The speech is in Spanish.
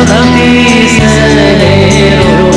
Santa Pisa, Nereo,